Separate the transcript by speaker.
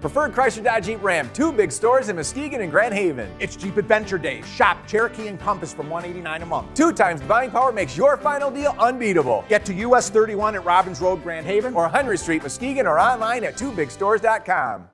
Speaker 1: Preferred Chrysler Dodge Jeep Ram, two big stores in Muskegon and Grand Haven.
Speaker 2: It's Jeep Adventure Day. Shop Cherokee and Compass from 189 a month.
Speaker 1: Two times the buying power makes your final deal unbeatable.
Speaker 2: Get to US 31 at Robbins Road, Grand Haven.
Speaker 1: Or Henry Street, Muskegon, or online at twobigstores.com.